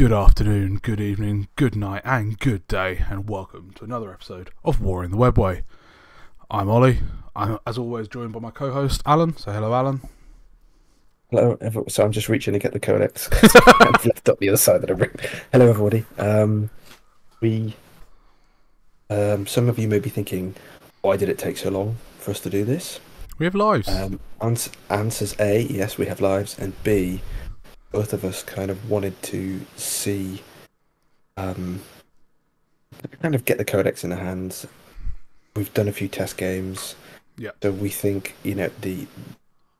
Good afternoon, good evening, good night, and good day, and welcome to another episode of War in the Webway. I'm Ollie. I'm, as always, joined by my co-host Alun. So, hello, Alun. Hello, everyone. So I'm just reaching to get the codex. I've left up the other side of the ring. Hello, everybody. Um, we, um, some of you may be thinking, why did it take so long for us to do this? We have lives. Um, ans- answers A, yes, we have lives, and B, both of us kind of wanted to see, um, kind of get the codex in our hands. We've done a few test games. Yeah. So we think, you know, the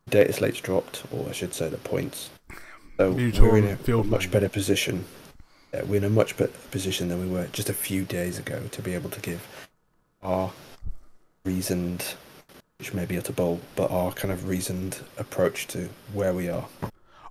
data slates dropped, or I should say the points. So New we're in a, field much better position. Yeah, we're in a much better position than we were just a few days ago to be able to give our reasoned, which may be utter bold, but our kind of reasoned approach to where we are.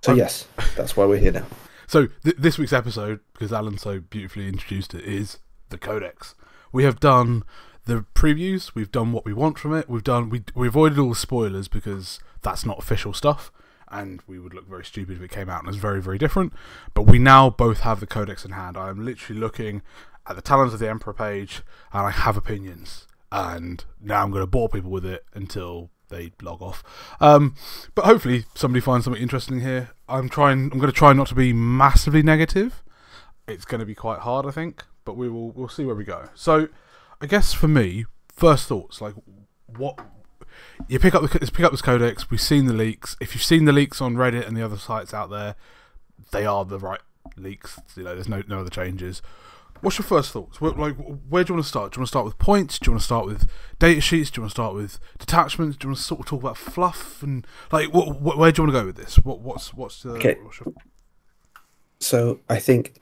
So yes, that's why we're here now. So th- this week's episode, because Alun so beautifully introduced it, is the Codex. We have done the previews. We've done what we want from it. We've done we we avoided all the spoilers because that's not official stuff, and we would look very stupid if it came out and was very very different. But we now both have the Codex in hand. I am literally looking at the Talons of the Emperor page, and I have opinions. And now I'm going to bore people with it until they log off. Um, but hopefully somebody finds something interesting here. I'm trying. I'm going to try not to be massively negative. It's going to be quite hard, I think, but we will. We'll see where we go. So, I guess for me, first thoughts like what you pick up the pick up this codex. We've seen the leaks. If you've seen the leaks on Reddit and the other sites out there, they are the right leaks. You know, there's no no other changes. What's your first thoughts? Where, like, where do you want to start? Do you want to start with points? Do you want to start with data sheets? Do you want to start with detachments? Do you want to sort of talk about fluff and like, wh- wh- where do you want to go with this? What, what's what's the Okay. what's your- So I think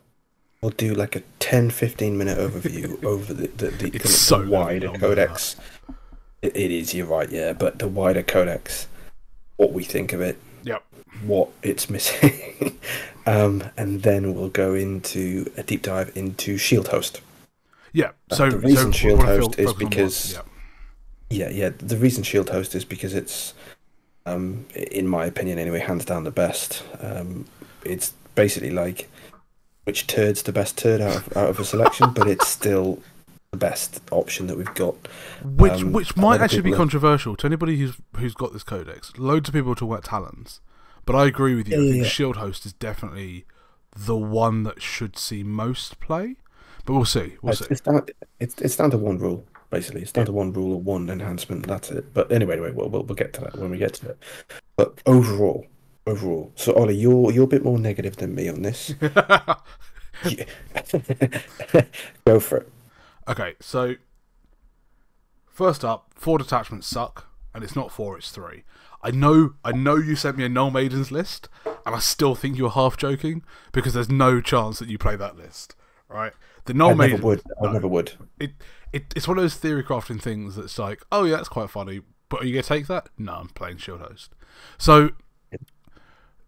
we'll do like a 10 15 minute overview over the, the, the, It's the so wider long, codex. It, it is, you're right, yeah, but the wider codex, what we think of it, Yep. what it's missing. um, and then we'll go into a deep dive into Shield Host. Yeah. Uh, So the reason so Shield Host is because- yeah. Yeah, yeah. The reason Shield Host is because it's, um, in my opinion anyway, hands down the best. Um, it's basically like which turd's the best turd out of, out of a selection, but it's still the best option that we've got. which um, which might actually be are- controversial to anybody who's who's got this codex. Loads of people talk about talons, but I agree with you. Yeah, I think yeah. Shield Host is definitely the one that should see most play. But we'll see. We'll It's, see. it's down. It's, it's down to one rule basically. It's down to one rule or one enhancement. That's it. But anyway, anyway, we'll, we'll we'll get to that when we get to it. But overall, overall, so Ollie, you're you're a bit more negative than me on this. Go for it. Okay, so first up, four detachments suck, and it's not four, it's three. I know, I know you sent me a null maidens list, and I still think you're half joking because there's no chance that you play that list, right? The null I never would. I no. never would. it, it, it's one of those theory crafting things that's like, oh yeah, that's quite funny, but are you gonna take that? No, I'm playing Shield Host. So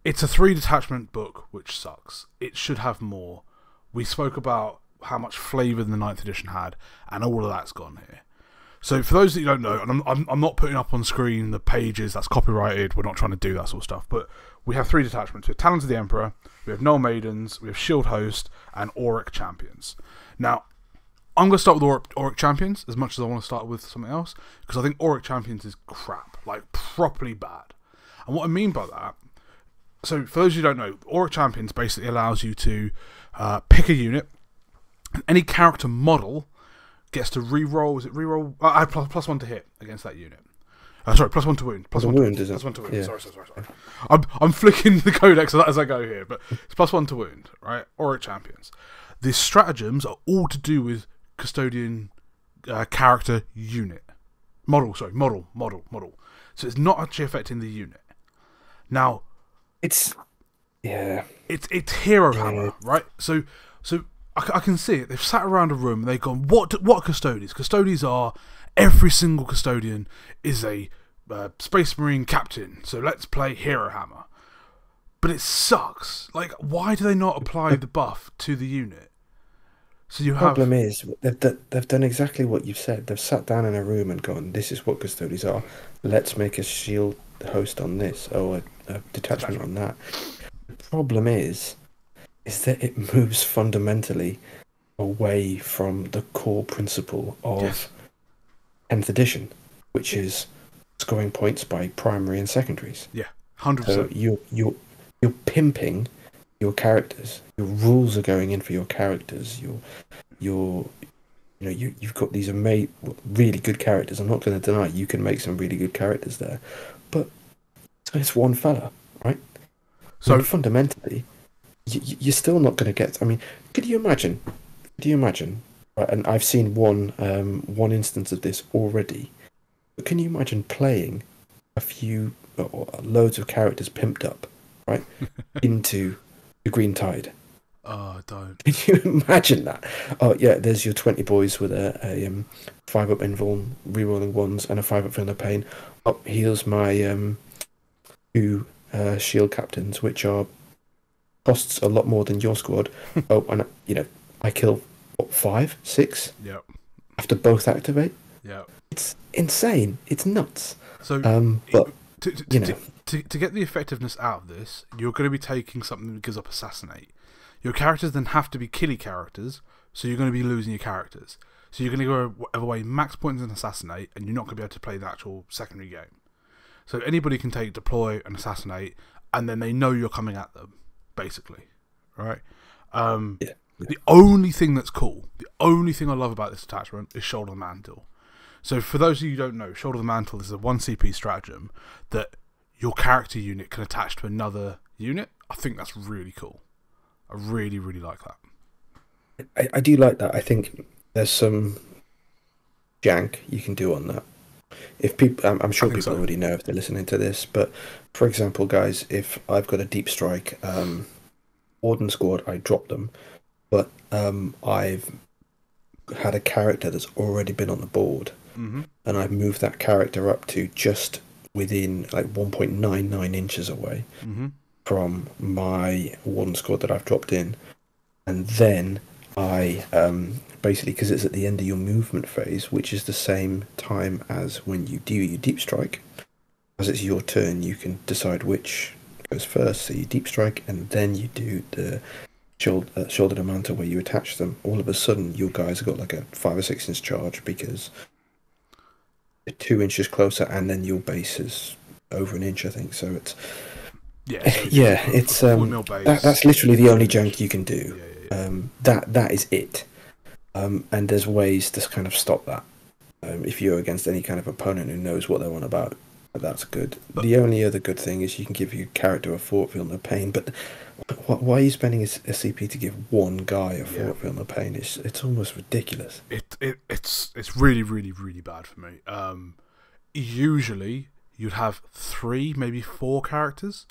it's a three detachment book, which sucks. It should have more. We spoke about how much flavour the ninth edition had, and all of that's gone here. So for those that you don't know, and I'm, I'm, I'm not putting up on screen the pages that's copyrighted. We're not trying to do that sort of stuff. But we have three detachments: we have Talons of the Emperor, we have Null Maidens, we have Shield Host, and Auric Champions. Now, I'm going to start with Auric, Auric Champions as much as I want to start with something else because I think Auric Champions is crap, like properly bad. And what I mean by that, so for those who don't know, Auric Champions basically allows you to uh, pick a unit, any character model gets to re-roll. Is it re-roll? Uh, uh, plus, plus one to hit against that unit. Uh, sorry, plus one to wound. Plus one to wound, Plus it? one to wound. Yeah. Sorry, sorry, sorry, sorry. I'm I'm flicking the codex as I go here, but it's plus one to wound, right? Auric champions. The stratagems are all to do with custodian uh, character unit model. Sorry, model, model, model. So it's not actually affecting the unit. Now It's yeah. it's it's hero hammer, right? So so I, I can see it. They've sat around a room and they've gone, what what custodians? Custodians are every single custodian is a uh, space marine captain. So let's play hero hammer. But it sucks. Like, why do they not apply the buff to the unit? So you The have problem is they've done, they've done exactly what you've said. They've sat down in a room and gone, "This is what custodians are. Let's make a shield host on this, or a, a detachment on that." The problem is is that it moves fundamentally away from the core principle of Yes. 10th edition, which is scoring points by primary and secondaries. Yeah, 100%. So you're you're you're pimping your characters. Your rules are going in for your characters. You're you're you know you you've got these ama- really good characters. I'm not going to deny you can make some really good characters there, but so it's one fella, right? So So fundamentally, you, you're still not going to get. I mean, could you imagine? Could you imagine? Right, and I've seen one um, one instance of this already. But can you imagine playing a few or loads of characters pimped up, right, into the Green Tide? uh, don't. Can you imagine that? Oh yeah, there's your twenty boys with a, a um, five up invuln, rerolling ones, and a five up feeling of pain. Oh, here's my um, two uh, shield captains, which are costs a lot more than your squad. oh, and you know I kill what five, six Yep. after both activate. Yep. It's insane. It's nuts. So Um, but to, to, you to, know. to, to get the effectiveness out of this, you're going to be taking something that gives up assassinate. Your characters then have to be killy characters, so you're going to be losing your characters. So you're going to go whatever way max points and assassinate, and you're not going to be able to play the actual secondary game. So anybody can take deploy and assassinate, and then they know you're coming at them, basically, right? Um, Yeah. The only thing that's cool, the only thing I love about this attachment is shoulder mantle. So for those of you who don't know, shoulder the mantle is a one CP stratagem that your character unit can attach to another unit. I think that's really cool. I really, really like that. I, I do like that. I think there's some jank you can do on that. If people, I'm, I'm sure people so. already know if they're listening to this, but for example, guys, if I've got a deep strike um, warden squad, I drop them, but um, I've had a character that's already been on the board, Mm-hmm. and I've moved that character up to just within like 1.99 inches away Mm-hmm. from my warden squad that I've dropped in, and then I um, basically because it's at the end of your movement phase, which is the same time as when you do your deep strike. As it's your turn, you can decide which goes first. So you deep strike, and then you do the shoulder uh, shoulder to mantle where you attach them. All of a sudden, your guys have got like a five or six inch charge because they're two inches closer, and then your base is over an inch, I think. So it's Yeah. so yeah, it's full um, mil base. that, that's literally the only junk you can do. Yeah, yeah. Um, that that is it. Um, and there's ways to kind of stop that. Um, if you're against any kind of opponent who knows what they're on about, that's good. But- the only other good thing is you can give your character a fort feel no pain. But wh- why are you spending a CP to give one guy a Yeah. fort feel no pain? It's it's almost ridiculous. it, it it's it's really really really bad for me. Um, usually you'd have three, maybe four characters.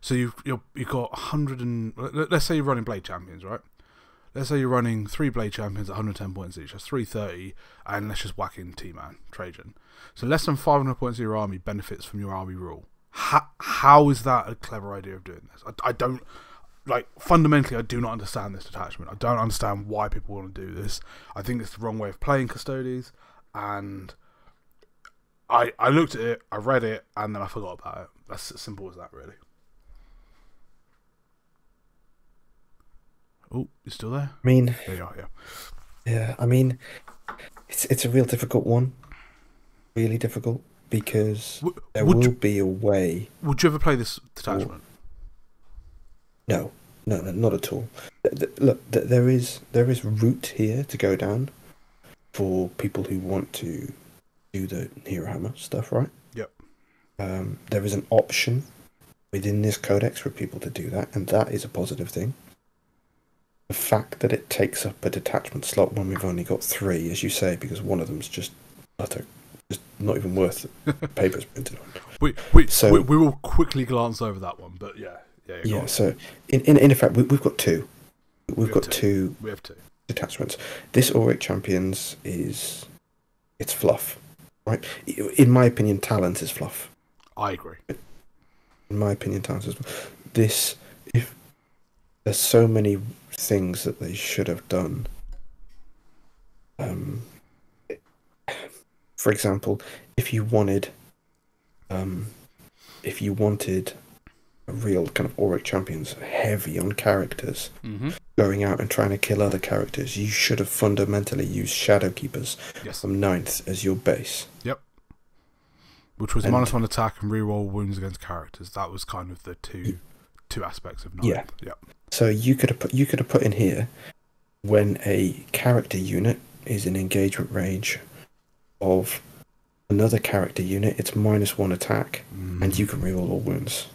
So you've you're, you've got hundred and let- let's say you're running blade champions, right? Let's say you're running three blade champions, at 110 points each. That's 330, and let's just whack in T-Man Trajan. So less than 500 points of your army benefits from your army rule. How, how is that a clever idea of doing this? I, I don't like fundamentally. I do not understand this detachment. I don't understand why people want to do this. I think it's the wrong way of playing Custodes, and I I looked at it, I read it, and then I forgot about it. That's as simple as that, really. Oh, you still there? I mean, There you are. Yeah. yeah, I mean, it's it's a real difficult one. Really difficult because W- there would will you, be a way would you ever play this detachment? No, no, no, not at all. Look, th- there is there is route here to go down for people who want to do the hero hammer stuff, right? Yep. Um, there is an option within this codex for people to do that, and that is a positive thing. The fact that it takes up a detachment slot when we've only got three, as you say, because one of them's just utter, just not even worth the papers printed on. We we, So- we we will quickly glance over that one, but yeah, yeah, Yeah. on. So, in in, in effect, we, we've got two. We've have got two. two we have to. detachments. This Auric Champions is it's fluff, right? In my opinion, talent is fluff. I agree. In my opinion, talent is fluff. This if there's so many things that they should have done. Um, for example, if you wanted, um, if you wanted a real kind of Auric champions, heavy on characters, Mm-hmm. going out and trying to kill other characters, you should have fundamentally used Shadow Keepers Yes. from ninth as your base. Yep. Which was And- minus one attack and reroll wounds against characters. That was kind of the two two aspects of ninth. Yeah. Yep. So you could have put you could have put in here when a character unit is in engagement range of another character unit, it's minus one attack, Mm. and you can reroll all wounds.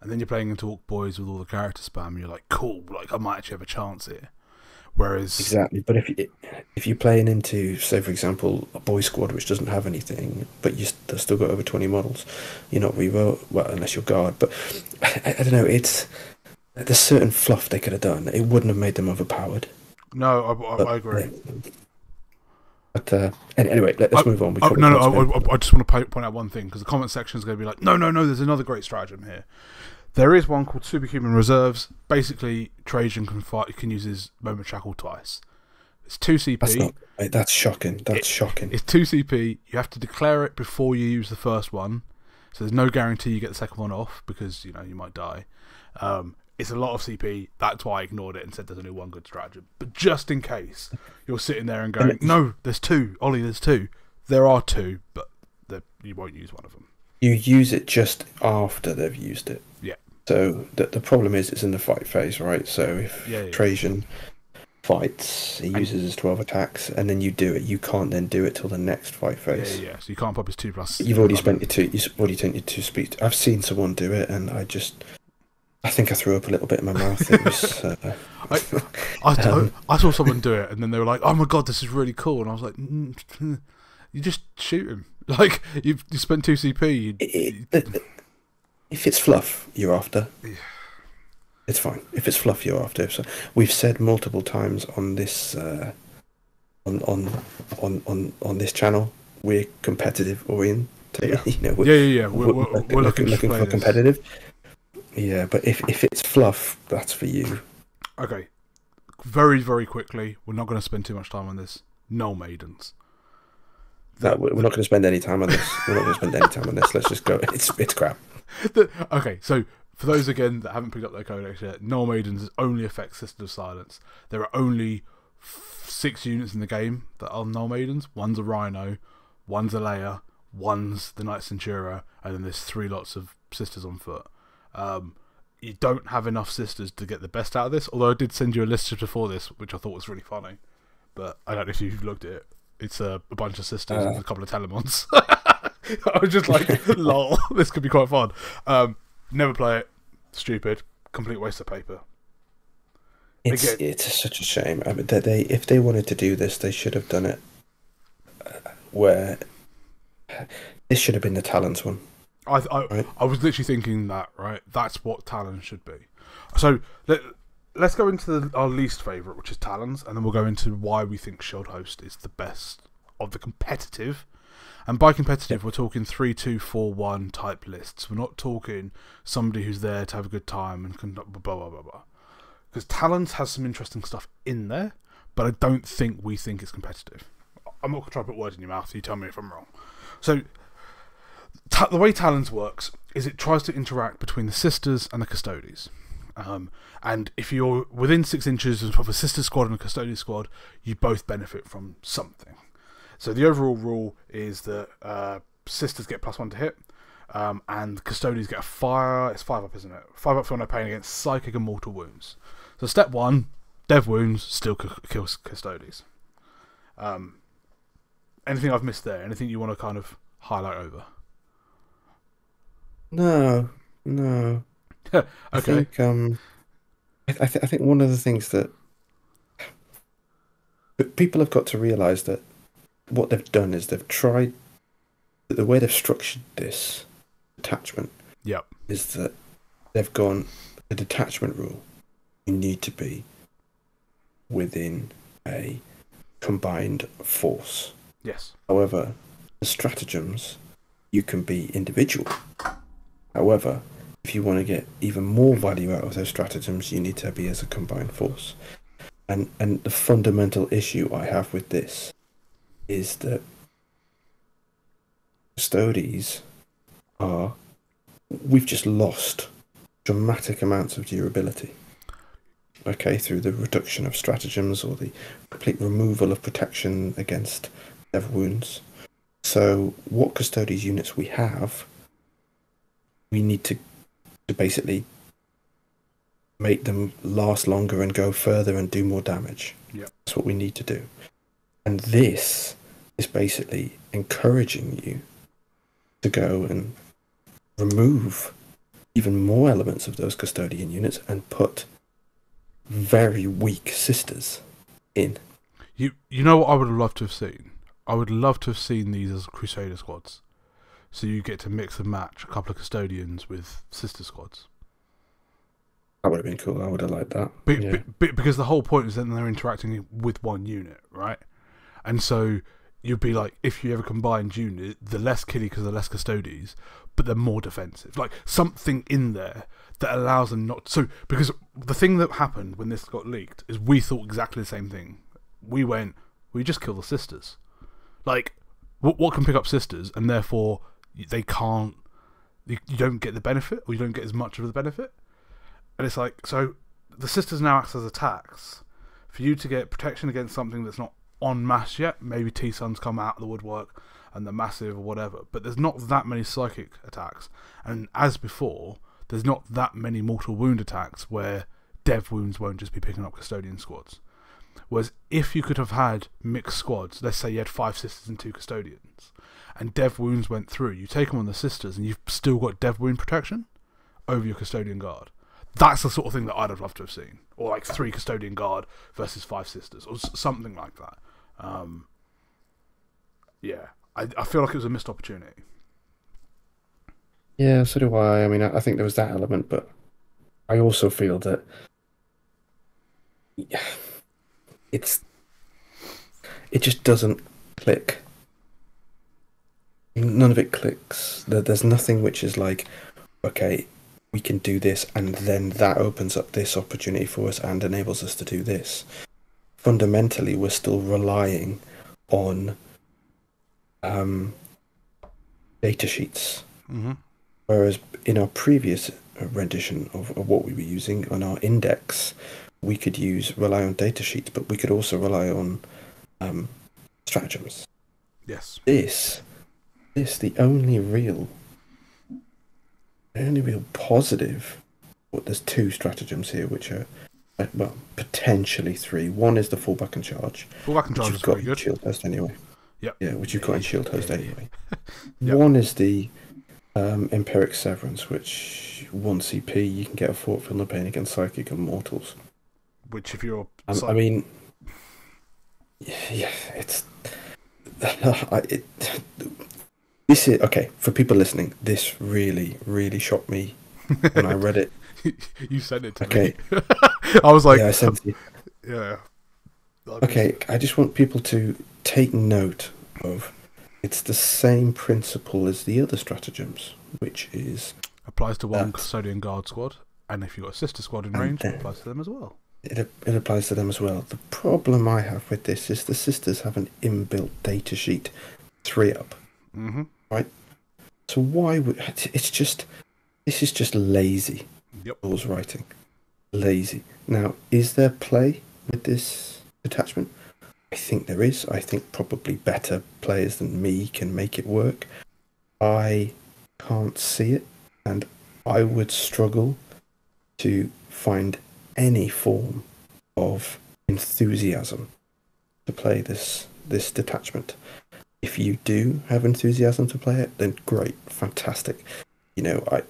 And then you're playing into Ork Boyz with all the character spam. You're like, cool. Like I might actually have a chance here. Whereas, Exactly. But if you, if you're playing into, say, for example, a boy squad which doesn't have anything, but you st- still got over 20 models, you're not reroll, well, unless you're guard. But I, I don't know, it's. There's certain fluff they could have done. It wouldn't have made them overpowered. no, I, I, But, I agree. yeah. But uh, anyway, let, us I- move on. We no, no. I, just want to point out one thing because the comment section is going to be like, no, no, no, there's another great stratagem here. There is one called Superhuman Reserves. Basically, Trajan can fight, can use his Moment Shackle twice. It's two CP. That's not. That's shocking. That's It- shocking. It's two CP. You have to declare it before you use the first one, so there's no guarantee you get the second one off because you know you might die. Um, it's a lot of CP. That's why I ignored it and said there's only one good stratagem. But just in case you're sitting there and going, no, there's two. Ollie, there's two. There are two, but the- you won't use one of them. You use it just after they've used it. Yeah. So the the problem is it's in the fight phase, right? So if Yeah, yeah. Trajan fights, he And- uses his twelve attacks, and then you do it. You can't then do it till the next fight phase. yeah, yeah. So you can't pop his two plus. You've already spent your two. You've already spent your two speed. I've seen someone do it, and I just. I think I threw up a little bit in my mouth. It was. Uh, I, Um, I saw someone do it, and then they were like, "Oh my god, this is really cool," and I was like, mm, mm, "You just shoot him. Like you've you spent two CP. You, it, it, if it's fluff you're after, Yeah. it's fine. If it's fluff you're after, so we've said multiple times on this uh, on, on on on on this channel, we're competitive oriented. Yeah. You know, we're, yeah, yeah, yeah. We're, we're, looking, we're looking, looking for competitive. Yeah, but if if it's fluff, that's for you. Okay, very very quickly. We're not going to spend too much time on this. Null maidens. That we're not going to spend any time on this. We're not going to spend any time on this. Let's just go. It's it's crap. The- okay, so for those again that haven't picked up their codex yet, null Maidens only affect Sister of Silence. There are only f- six units in the game that are Null Maidens. One's a Rhino, one's a Leia, one's the Knight Centura, and then there's three lots of Sisters on foot. Um, you don't have enough Sisters to get the best out of this, although I did send you a list just before this, which I thought was really funny. But I don't know if you've looked at it. It's a, a bunch of Sisters Uh. with a couple of Telemons. I was just like, lol, this could be quite fun. Um, never play it. Stupid. Complete waste of paper. It's Again- it's such a shame. I mean, that they if they wanted to do this, they should have done it uh, where this should have been the Talons one. I, I, Right. I was literally thinking that, right? That's what Talons should be. So let, let's go into the, our least favourite, which is Talons, and then we'll go into why we think Shield Host is the best of the competitive. And by competitive, we're talking 3 2 4 1 type lists. We're not talking somebody who's there to have a good time and conduct blah, blah, blah, blah. Because Talons has some interesting stuff in there, but I don't think we think it's competitive. I'm not going to try to put words in your mouth, you tell me if I'm wrong. So ta- the way Talons works is it tries to interact between the sisters and the Custodes. Um, and if you're within six inches of a sister squad and a custodian squad, you both benefit from something. So the overall rule is that uh, sisters get plus one to hit, um, and Custodes get a fire. It's five up, isn't it? Five up for no pain against psychic and mortal wounds. So step one, dev wounds still c- kills Custodes. Um, anything I've missed there? Anything you want to kind of highlight over? No, no. I Okay. think um, I, I, th- I think one of the things that people have got to realise that what they've done is they've tried the way they've structured this attachment Yep. is that they've gone the detachment rule. You need to be within a combined force. Yes. However, the stratagems you can be individual. However, if you want to get even more value out of those stratagems, you need to be as a combined force. And and the fundamental issue I have with this is that Custodes are we've just lost dramatic amounts of durability. Okay, through the reduction of stratagems or the complete removal of protection against dev wounds. So, what Custodes units we have, we need to, to basically make them last longer and go further and do more damage. Yep. That's what we need to do. And this is basically encouraging you to go and remove even more elements of those custodian units and put very weak sisters in. You you know what I would have loved to have seen? I would love to have seen these as Crusader squads. So you get to mix and match a couple of custodians with sister squads. That would have been cool. I would have liked that. Be, yeah. be- be- because the whole point is that they're interacting with one unit, right? And so you'd be like, if you ever combined unit, the less killy because the less Custodes, but they're more defensive. Like something in there that allows them not. So because the thing that happened when this got leaked is we thought exactly the same thing. We went, we just kill the sisters. Like, what what can pick up sisters, and therefore they can't. You, you don't get the benefit, or you don't get as much of the benefit. And it's like, so the sisters now acts as a tax for you to get protection against something that's not on mass yet. Maybe T Suns come out of the woodwork and they're massive or whatever, but there's not that many psychic attacks. And as before, there's not that many mortal wound attacks where dev wounds won't just be picking up custodian squads. Whereas if you could have had mixed squads, let's say you had five sisters and two custodians, and dev wounds went through, you take them on the sisters and you've still got dev wound protection over your custodian guard. That's the sort of thing that I'd have loved to have seen, or like three custodian guard versus five sisters, or something like that. Um, yeah, I, I feel like it was a missed opportunity. Yeah, so do I. I mean, I, I think there was that element, but I also feel that yeah, it's it just doesn't click. None of it clicks. There's nothing which is like, okay, we can do this, and then that opens up this opportunity for us and enables us to do this. Fundamentally, we're still relying on um, data sheets. Mm-hmm. Whereas in our previous rendition of, of what we were using on our index, we could use rely on data sheets, but we could also rely on um, stratagems. Yes. This, this, the only real, the only real positive. Well, there's two stratagems here, which are uh, well potentially three. One is the fallback and charge, Fullback and which charge you've is got good. shield host anyway. Yep. Yeah, which you've got in shield host Yeah, yeah, anyway. Yep. One is the um, Empyric Severance, which one CP you can get a fort from the pain against psychic and mortals. Which, if you're, Um, I mean, yeah, it's it. This is okay for people listening. This really, really shocked me when I read it. you sent it to me. Okay. me. I was like, yeah, I sent it. yeah. Okay, I just want people to take note of. It's the same principle as the other stratagems, which is Applies to one custodian guard squad, and if you've got a sister squad in And range, then- applies to them as well. It, it applies to them as well. The problem I have with this is the sisters have an inbuilt data sheet three up. Mm-hmm. Right? So why would it's just this is just lazy Yep. rules writing, lazy. Now, is there play with this attachment? I think there is. I think probably better players than me can make it work. I can't see it, and I would struggle to find any form of enthusiasm to play this this detachment. If you do have enthusiasm to play it, then great, fantastic. You know, I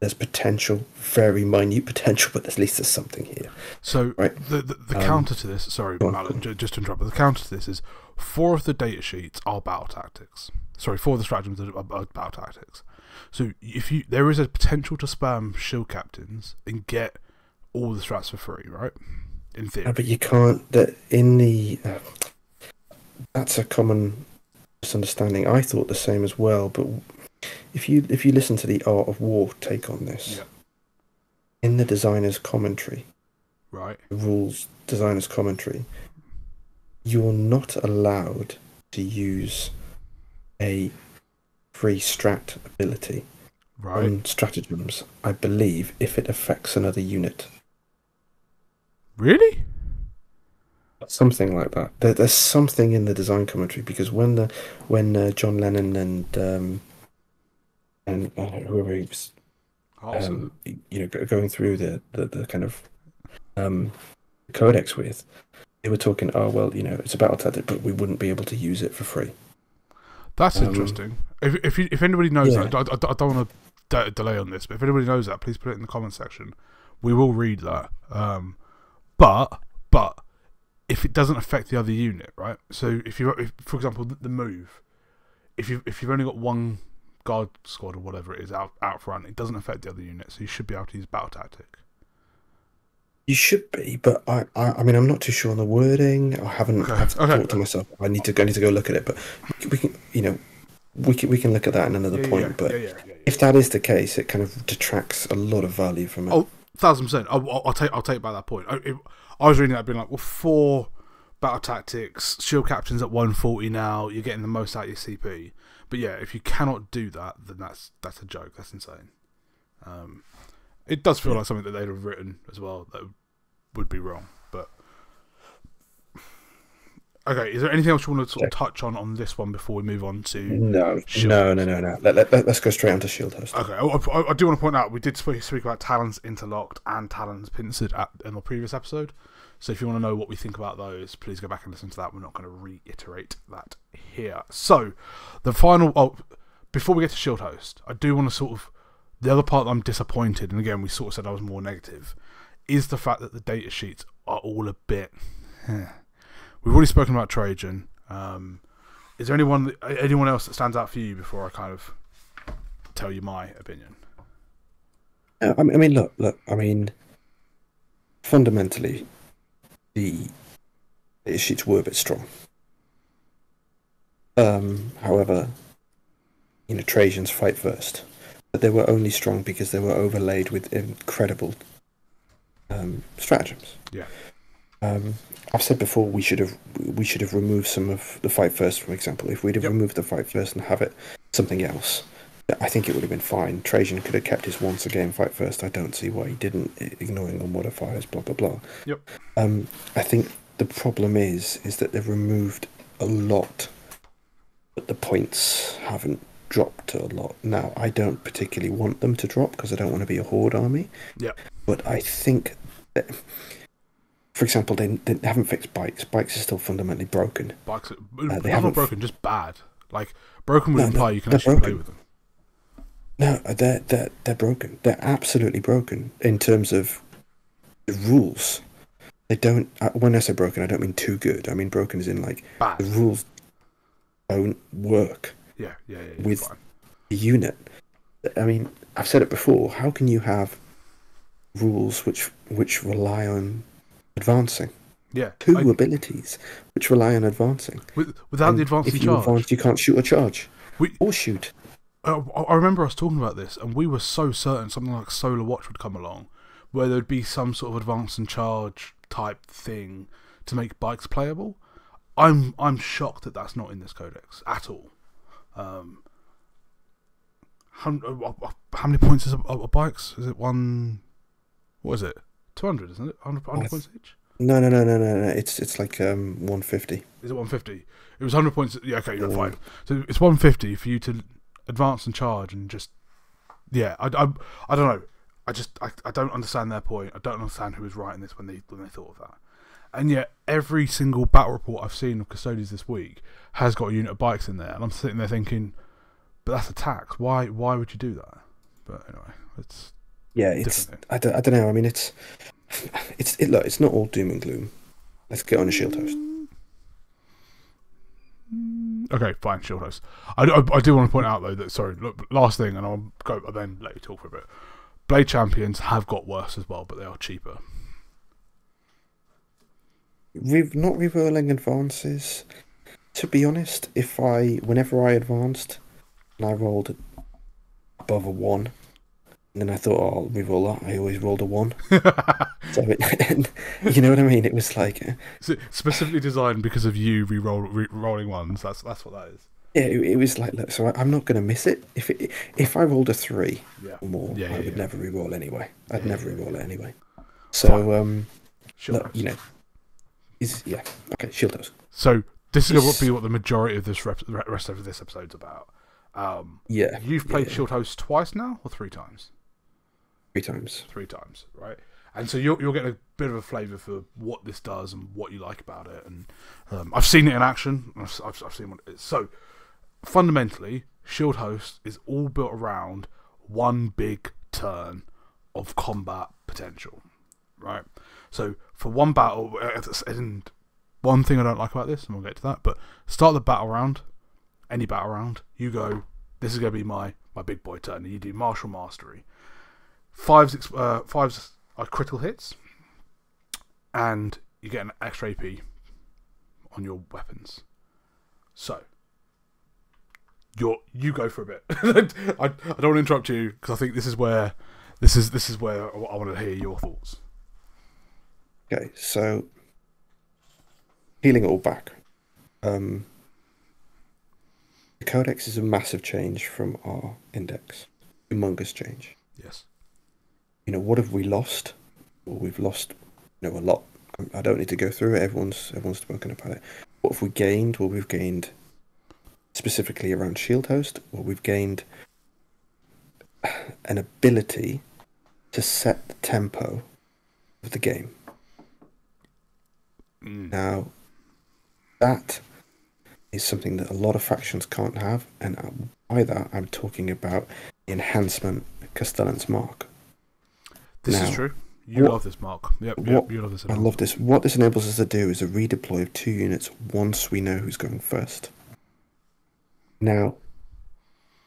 there's potential, very minute potential, but at least there's something here. So Right. the the, the Um, counter to this, sorry, go on, Malin, go on. ju- just to interrupt, but the counter to this is four of the data sheets are battle tactics. Sorry, four of the stratagems are, are battle tactics. So if you there is a potential to spam shield captains and get all the strats for free, right? In theory. Yeah, but you can't. That in the uh, that's a common misunderstanding. I thought the same as well, but if you if you listen to the Art of War take on this, Yeah. in the designer's commentary, right. rules designer's commentary, you're not allowed to use a free strat ability Right. on stratagems, I believe, if it affects another unit. Really? Something like that. There, there's something in the design commentary because when the when uh, John Lennon and um, and uh, whoever he was, um, you know, going through the, the, the kind of um, codex with, they were talking. Oh well, you know, it's a battle tactic, but we wouldn't be able to use it for free. That's um, interesting. If if you, if anybody knows Yeah. that, I, I, I don't want to de- delay on this, but if anybody knows that, please put it in the comment section. We will read that. Um, but but if it doesn't affect the other unit, right? So if you, if, for example, the, the move, if you if you've only got one guard squad or whatever it is out out front, it doesn't affect the other unit, so you should be able to use battle tactic. You should be, but I, I, I mean, I'm not too sure on the wording. I haven't, Okay, I've okay. thought to myself. I need to go, I need to go look at it. But we can, you know, we can, we can look at that in another Yeah, point. yeah, but yeah. if that is the case, it kind of detracts a lot of value from it. Oh, thousand percent. I'll, I'll- I'll take I'll take by that point. I, it, I was reading that being like, well, four battle tactics, shield captains at one forty now. You're getting the most out of your CP. But yeah, if you cannot do that, then that's that's a joke. That's insane. Um, it does feel like something that they'd have written as well that would be wrong. Okay, is there anything else you want to sort of touch on on this one before we move on to? no, Shield no, no, no, no. Let, let, let, us go straight on to Shield Host. Okay, I, I, I do want to point out we did speak, about Talons interlocked and Talons pincered at, in the previous episode. So if you want to know what we think about those, please go back and listen to that. We're not going to reiterate that here. So the final. Oh, before we get to Shield Host, I do want to sort of the other part that I'm disappointed, and again we sort of said I was more negative, is the fact that the data sheets are all a bit. Eh, We've already spoken about Trajan. Um, is there anyone anyone else that stands out for you before I kind of tell you my opinion? Uh, I mean, look, look. I mean, fundamentally, the the sheets were a bit strong. Um, however, you know, Trajans fight first, but they were only strong because they were overlaid with incredible um, stratagems. Yeah. Um, I've said before we should have we should have removed some of the fight first, for example. If we'd have Yep. removed the fight first and have it something else, I think it would have been fine. Trajan could have kept his once again fight first. I don't see why he didn't, ignoring the modifiers, blah blah blah. Yep. Um, I think the problem is is that they've removed a lot, but the points haven't dropped a lot. Now I don't particularly want them to drop because I don't want to be a horde army. Yep. But I think that, for example, they, they haven't fixed bikes. Bikes are still fundamentally broken. Bikes, they not haven't- broken, just bad. Like broken would No, no, imply you can actually play with them. No, they're they're they're broken. They're absolutely broken in terms of the rules. They don't. uh, When I say broken, I don't mean too good. I mean broken is in like the rules don't work. Yeah, yeah, yeah. yeah with- fine. The unit. I mean, I've said it before. How can you have rules which which rely on advancing? yeah. Two I- about which rely on advancing. with, without And the advance if you charge. advance, you can't shoot a charge We- or shoot. Uh, I remember us talking about this, and we were so certain something like Solar Watch would come along, where there'd be some sort of advance and charge type thing to make bikes playable. I'm I'm shocked that that's not in this codex at all. Um, hun- uh, uh, how many points is a, a, a bikes? Is it one? What is it? Two hundred, isn't it? 100, 100 Yes. points each. No, no, no, no, no, no. It's it's like um 150. Is it 150? It was 100 points. Yeah, okay, you're Yeah. fine. So it's 150 for you to advance and charge and just. Yeah, I, I, I don't know. I just I, I don't understand their point. I don't understand who was writing this when they when they thought of that. And yet every single battle report I've seen of custodians this week has got a unit of bikes in there, and I'm sitting there thinking, but that's a tax. Why why would you do that? But anyway, it's Yeah, it's I don't, I don't know. I mean, it's it's it, look, it's not all doom and gloom. Let's get on a shield host. Okay, fine, shield host. I, I, I do want to point out though that sorry, look, last thing, and I'll go I'll then let you talk for a bit. Blade champions have got worse as well, but they are cheaper. Re- not rerolling advances. To be honest, if I whenever I advanced and I rolled above a one, and then I thought, oh, I'll reroll that. I always rolled a one. so it, you know what I mean? It was like, So, specifically designed because of you re-roll, re- rolling ones. That's that's what that is. Yeah, it, it was like look, so I, I'm not going to miss it. If it, if I rolled a three Yeah. or more, Yeah, I would yeah. never re-roll anyway. I'd Yeah, never re-roll yeah. it anyway. So um, Sure. look, you know, is yeah okay. Shield Host. So this is going to be what the majority of this rep- rest of this episode's about. Um, Yeah, you've played yeah, Shield Host twice now, or three times? Three times. Three times, right? And so you're you're getting a bit of a flavour for what this does and what you like about it. And um, I've seen it in action. I've, I've, I've seen what it is. So fundamentally, Shield Host is all built around one big turn of combat potential, right? So for one battle, uh, and one thing I don't like about this, and we'll get to that, but start the battle round, any battle round, you go, this is going to be my, my big boy turn, and you do martial mastery. Five's, uh, five's are critical hits, and you get an extra AP on your weapons. So, you're, you go for a bit. I, I don't want to interrupt you because I think this is where this is this is where I want to hear your thoughts. Okay, so healing it all back. Um, the codex is a massive change from our index. Humongous change. Yes. You know, what have we lost? Well, we've lost, you know, a lot. I- I don't need to go through it. Everyone's everyone's spoken about it. What have we gained? Well, we've gained specifically around Shield Host. Well, we've gained an ability to set the tempo of the game. Mm. Now, that is something that a lot of factions can't have, and uh, by that I'm talking about enhancement Castellan's Mark. This is true. You what- love this, Mark. Yep, yep what- you love this. I love this. What this enables us to do is a redeploy of two units once we know who's going first. Now,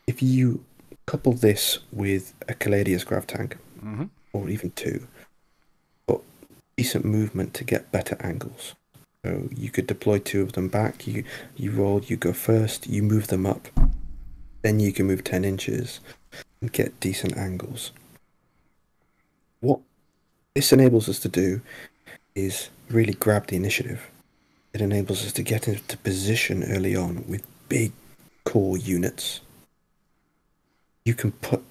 if you couple this with a Caladius grav tank, hmm or even two, but decent movement to get better angles. So you could deploy two of them back. You you roll, you go first, you move them up, then you can move ten inches and get decent angles. This enables us to do is really grab the initiative. It enables us to get into position early on with big core units. You can put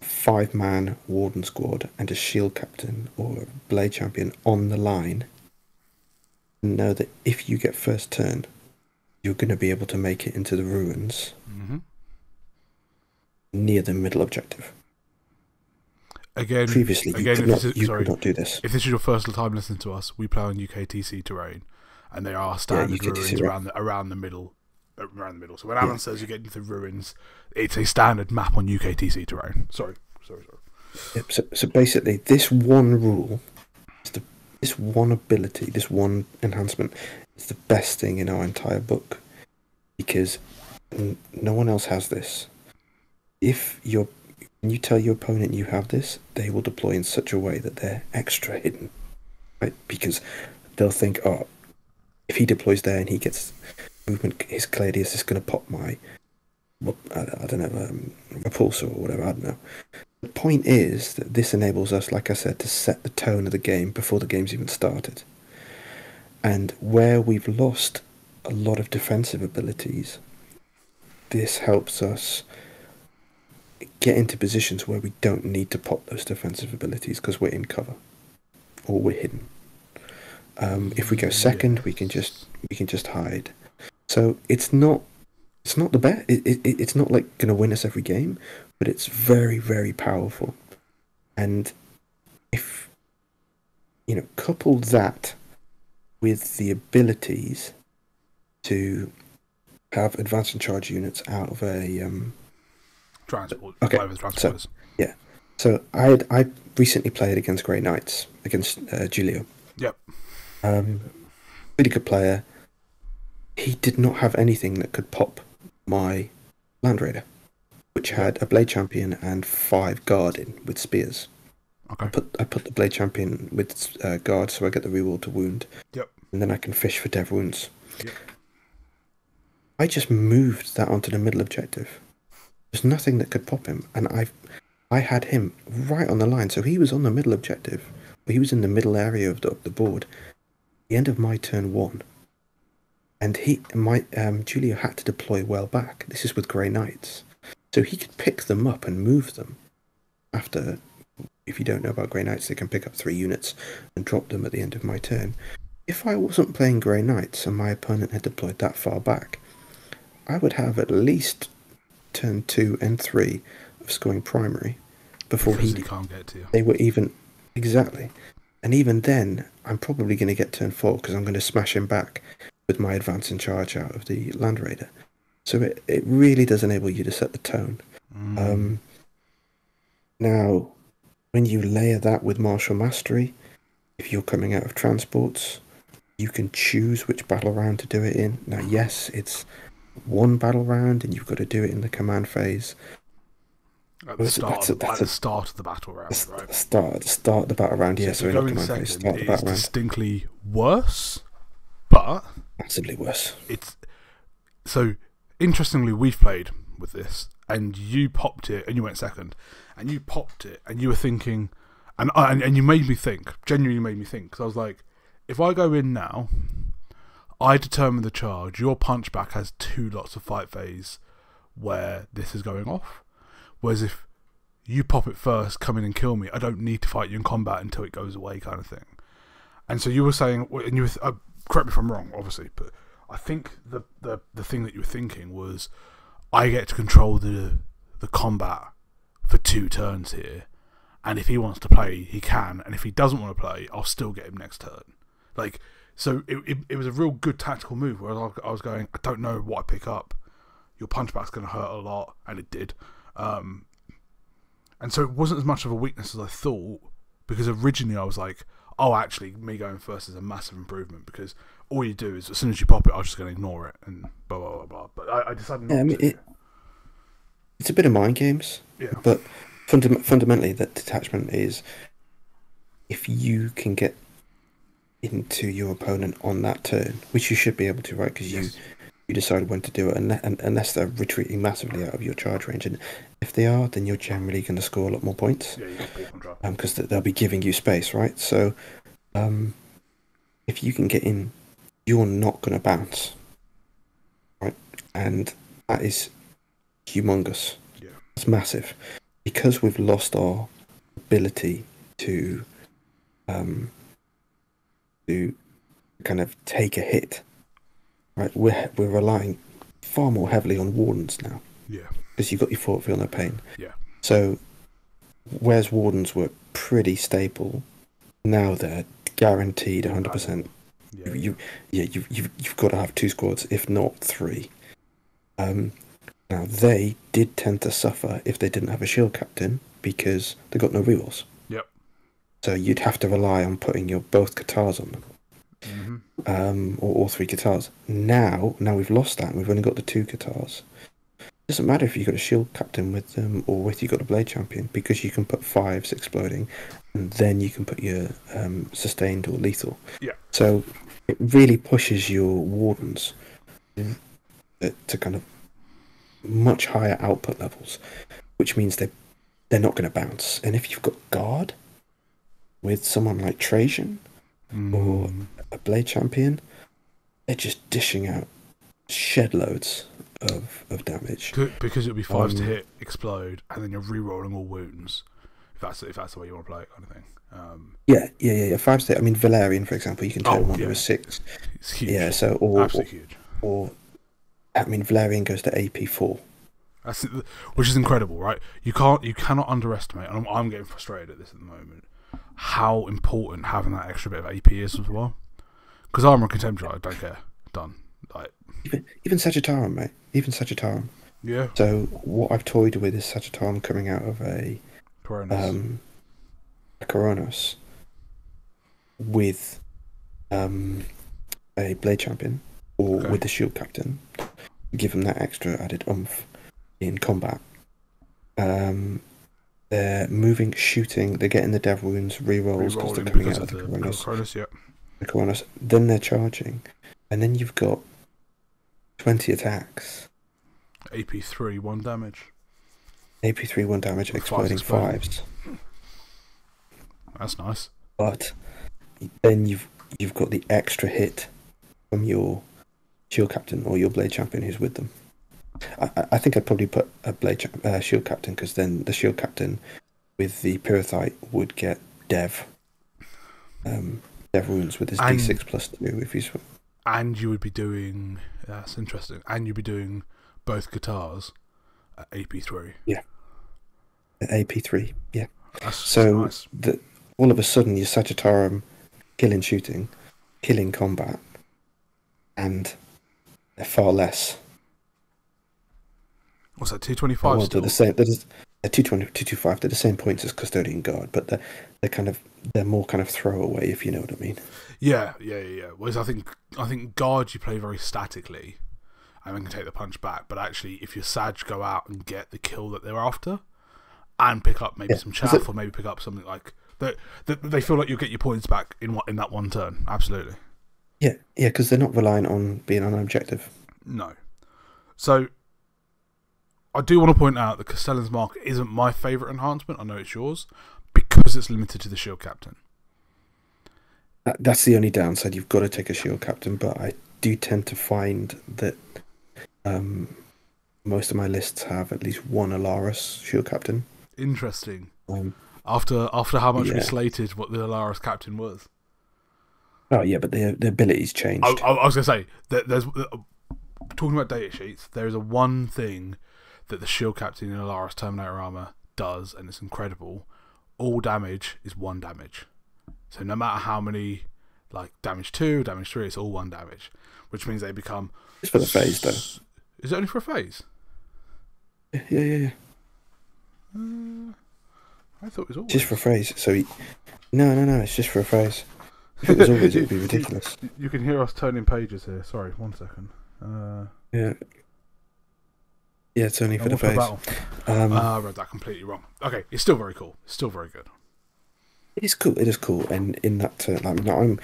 five man warden squad and a shield captain or a blade champion on the line and know that if you get first turn you're going to be able to make it into the ruins hmm near the middle objective Again, previously you, again, could if not, this is, sorry, could not do this if this is your first time listening to us, we play on UKTC terrain, and there are standard UKTC, ruins around the around the middle, uh, around the middle. So when Alun says you're get into ruins, it's a standard map on UKTC terrain. Sorry, sorry, sorry. Yep, so, so basically this one rule the, this one ability this one enhancement is the best thing in our entire book because no one else has this if you're when you tell your opponent you have this they will deploy in such a way that they're extra hidden. Right? Because they'll think oh if he deploys there and he gets movement his Caladius is going to pop my I, I don't know um, repulsor or whatever I don't know. The point is that this enables us, like I said, to set the tone of the game before the game's even started. And where we've lost a lot of defensive abilities, this helps us get into positions where we don't need to pop those defensive abilities because we're in cover or we're hidden. Um, if we go second, we can just we can just hide. So it's not it's not the best. It, it, it's not like going to win us every game, but it's very very powerful. And if you know, couple that with the abilities to have advanced and charge units out of a um, Transport. Okay, with transporters. so I had, I recently played against Grey Knights against uh, Julio. Yep. Um, really good player. He did not have anything that could pop my Land Raider, which had a Blade Champion and five guard in with spears. Okay. I put I put the Blade Champion with uh, guard, so I get the reward to wound. Yep. And then I can fish for dev wounds. Yep. I just moved that onto the middle objective. There's nothing that could pop him, and I, I had him right on the line, so he was on the middle objective. He was in the middle area of the, of the board. The end of my turn one. and he my um, Julio had to deploy well back. This is with Grey Knights, so he could pick them up and move them. After, if you don't know about Grey Knights, they can pick up three units and drop them at the end of my turn. If I wasn't playing Grey Knights and my opponent had deployed that far back, I would have at least turn two and three of scoring primary before Because he he can't get to you. they were even exactly and even then i'm probably going to get turn four because i'm going to smash him back with my advance and charge out of the land raider so it, it really does enable you to set the tone Mm. um, now when you layer that with martial mastery if you're coming out of transports you can choose which battle round to do it in now yes it's one battle round and you've got to do it in the command phase. At the that's a- start, that's of, a- the, at the start of the battle round, the right? start start the battle round yeah so you in go the in command phase second, start the it is battle round. distinctly worse, but massively worse. it's so interestingly we've played with this and you popped it and you went second and you popped it and you were thinking and and, and you made me think genuinely made me think because i was like if i go in now i determine the charge. Your punchback has two lots of fight phase where this is going off. Whereas if you pop it first come in and kill me i don't need to fight you in combat until it goes away kind of thing. And so you were saying and you were uh, correct me if i'm wrong obviously but I think the, the the thing that you were thinking was I get to control the the combat for two turns here, and if he wants to play, he can, and if he doesn't want to play, I'll still get him next turn. Like so, it it, it was a real good tactical move. Where I, I was going, I don't know what I pick up. Your punchback's going to hurt a lot, and it did. Um, and so it wasn't as much of a weakness as I thought, because originally I was like, oh, actually, me going first is a massive improvement because all you do is as soon as you pop it, I'm just going to ignore it and blah blah blah blah. But I, I decided not Yeah, I mean, to. it, it's a bit of mind games, yeah, but fundam- fundamentally, that detachment is if you can get into your opponent on that turn, which you should be able to, right? Because you Yes. you decide when to do it, unless, unless they're retreating massively out of your charge range. And if they are, then you're generally going to score a lot more points yeah, you got ball control. because they'll be giving you space, right? So, um, if you can get in, you're not going to bounce, right? And that is humongous. Yeah. It's massive because we've lost our ability to, um, to kind of take a hit. Right, we're we're relying far more heavily on wardens now Yeah, because you've got your fort feel no pain. Yeah. So, whereas wardens were pretty stable, now they're guaranteed 100%. yeah, You, you, yeah, you've, you've, you've got to have two squads, if not three. Um, now, they did tend to suffer if they didn't have a shield captain because they got no rerolls. So you'd have to rely on putting your both Ka'tahs on them, hmm um, or all three Ka'tahs. Now, now we've lost that. and We've only got the two Ka'tahs. Doesn't matter if you've got a shield captain with them or if you've got a blade champion because you can put fives exploding, and then you can put your um, sustained or lethal. Yeah. So it really pushes your wardens to, to kind of much higher output levels, which means they they're not going to bounce. And if you've got guard with someone like Trajann, or a blade champion, they're just dishing out shed loads of, of damage. because it'll be fives to Um, hit, explode, and then you're re-rolling all wounds. If that's if that's the way you want to play it, kind of thing. Um, Yeah, yeah, yeah, yeah. Five state. I mean, Valerian, for example, you can turn Oh, one yeah. to a six. it's huge. Yeah, so or, or absolutely huge. or I mean, Valerian goes to AP four. That's which is incredible, right? You can't, you cannot underestimate. And I'm, I'm getting frustrated at this at the moment. How important having that extra bit of AP is as well. Because armor contemptuous, I don't care. Done. Like, Even even Sagittarum, mate. Even Sagittarum. yeah, So what I've toyed with is Sagittarum coming out of a Coronus. um, a Coronus with um, a blade champion or Okay. with the shield captain. Give them that extra added oomph in combat. Um, they're moving, shooting. They're getting the dev wounds rerolls because they're coming because out of the the Coronus. Coronus, yeah. The Coronus. Then they're charging, and then you've got twenty attacks. AP three, one damage. AP three one damage, exploding fives fives. That's nice. but then you've you've got the extra hit from your shield captain or your blade champion who's with them. I, I- think I'd probably put a blade uh, shield captain because then the shield captain with the pyrithite would get dev, um, dev wounds with his And- d6 plus two if he's And you would be doing that's interesting. And you'd be doing both Ka'tahs at AP three. Yeah, AP three. Yeah. That's So nice. the, all of a sudden your Sagittarium killing shooting, killing combat, and they're far less. What's that? Two twenty five. Oh, well, they're the same. They're, just, they're 220, 225. They're the same points as Custodian Guard, but they're, they're kind of they're more kind of throwaway, if you know what I mean. Yeah, yeah, yeah. yeah. Whereas I think I think guard you play very statically, and then can take the punch back. But actually, if your Sag go out and get the kill that they're after, and pick up maybe Yeah, some chaff it- or maybe pick up something like that, that they feel like you'll get your points back in what in that one turn. Absolutely. Yeah, yeah, because they're not relying on being on an objective. No. So I do want to point out that Castellan's Mark isn't my favourite enhancement. I know it's yours because it's limited to the Shield Captain. That, that's the only downside. You've got to take a shield captain, but I do tend to find that um, most of my lists have at least one Allarus shield captain. Interesting. Um, After after how much we slated what the Allarus Captain was. oh yeah, but their their abilities changed. I, I, I was gonna say that there's uh, talking about data sheets. There is a one thing that the shield captain in Allarus Terminator armor does, and it's incredible. All damage is one damage. So no matter how many, like damage two, damage three, it's all one damage, which means they become. It's for the phase though. Is it only for a phase? Yeah, yeah, yeah. yeah. I thought it was always. Just for a phrase. So, he, no, no, no. It's just for a phase. If it was always, it would be ridiculous. You can hear us turning pages here. Sorry, one second. Uh, Yeah. Yeah, it's only for the what's the phase. battle? Um, Ah, I read that completely wrong. Okay, it's still very cool. It's still very good. It is cool. It is cool, and in that turn, like, I'm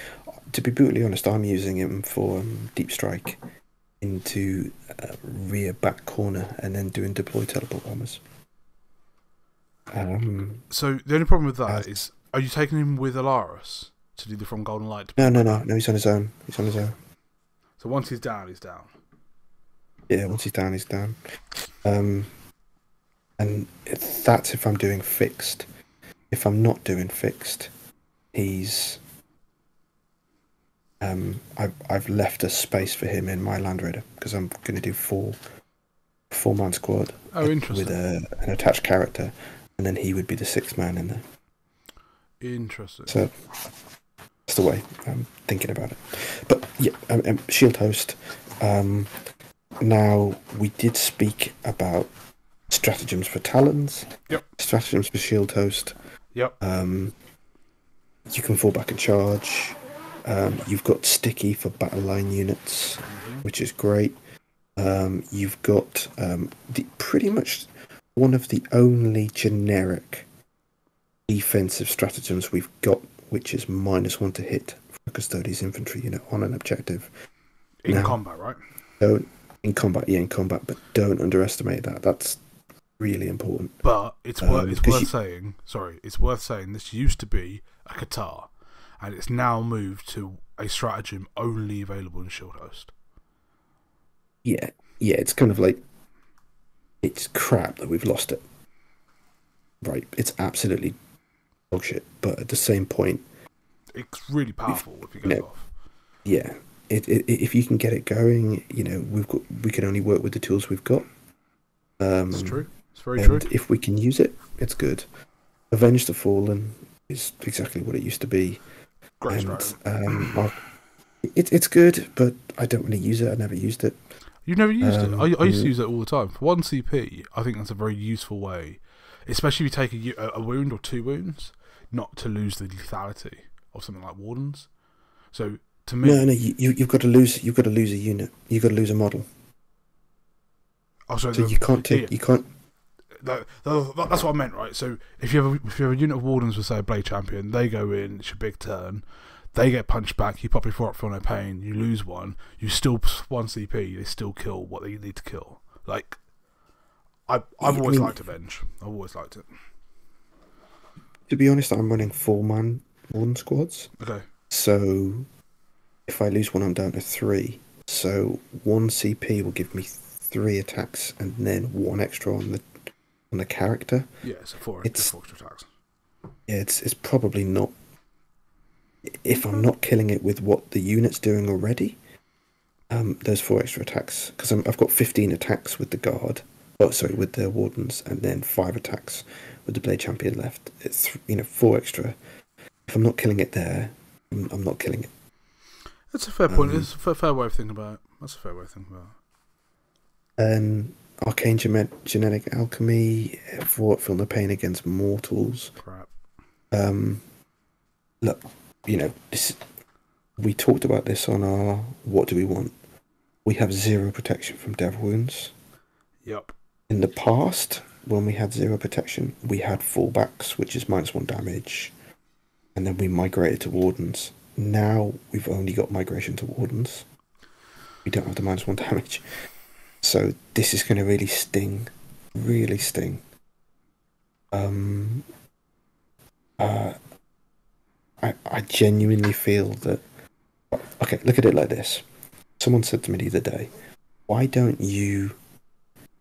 to be brutally honest, I'm using him for um, deep strike into uh, rear back corner, and then doing deploy teleport bombers. Um, So the only problem with that Uh, is, are you taking him with Allarus to do the from Golden Light? no, no, no, no. He's on his own. He's on his own. So once he's down, he's down. Yeah, once he's down, he's down. Um, and that's if I'm doing fixed. If I'm not doing fixed, he's. Um, I've I've left a space for him in my Land Raider because I'm going to do four, four man squad Oh, interesting. with a, an attached character, and then he would be the sixth man in there. Interesting. So that's the way I'm thinking about it. But yeah, um, um, Shield Host. Um, now we did speak about stratagems for Talons. Yep. Stratagems for Shield Host. Yep. Um, you can fall back and charge. Um, you've got sticky for battle line units, which is great. Um, you've got um, the pretty much one of the only generic defensive stratagems we've got, which is minus one to hit for Custodes infantry unit on an objective. In No. combat, right? Don't in combat, yeah, in combat, but don't underestimate that. That's really important. But it's worth Um, it's worth you- saying. Sorry, it's worth saying this used to be a Ka'tah, and it's now moved to a stratagem only available in Shield Host. Yeah, yeah, it's kind of like it's crap that we've lost it. Right, it's absolutely bullshit. But at the same point, It's really powerful if it goes No. off. yeah, it, it, if you can get it going, you know, we've got we can only work with the tools we've got. Um, It's true. It's very and true. if we can use it, it's good. Avenge the Fallen is exactly what it used to be, Great and um, it, it's good, but I don't really use it. I never used it. You've never used um, it. I, I used to mm. use it all the time. For one CP, I think that's a very useful way, especially if you take a wound or two wounds, not to lose the lethality of something like Wardens. So to me, No, no, you, you you've got to lose. You've got to lose a unit. You've got to lose a model. oh, so So the- you can't take. yeah. You can't. that, that- that's what I meant, right? So if you have a, if you have a unit of wardens with say a blade champion, they go in, it's your big turn, they get punched back, you pop your four up, feel no pain, you lose one, you still one CP, they still kill what they need to kill. Like, I I've I always mean- liked Avenge. I've always liked it. To be honest, I'm running four man one squads. Okay, So if I lose one, I'm down to three. So one CP will give me three attacks and then one extra on the on the character. Yeah, so four, It's- four extra attacks. Yeah, it's it's probably not. If I'm not killing it with what the unit's doing already, um, those four extra attacks because I've got 15 attacks with the guard. Oh, sorry, with the wardens, and then five attacks with the blade champion left. It's you know four extra. If I'm not killing it there, I'm, I'm not killing it. That's a fair point. Um, It's a fair, fair way of thinking about it. That's a fair way of thinking about it. Um, arcane gene- genetic alchemy for from the pain against mortals. Crap. Um, look, you know, this. We talked about this on our what do we want. We have zero protection from dev wounds. Yep. In the past, when we had zero protection, we had fallbacks, which is minus one damage, and then we migrated to wardens. Now we've only got migration to wardens. We don't have the minus one damage, so this is going to really sting, really sting. Um, uh, I I genuinely feel that. Okay, look at it like this. Someone said to me the other day, "Why don't you?"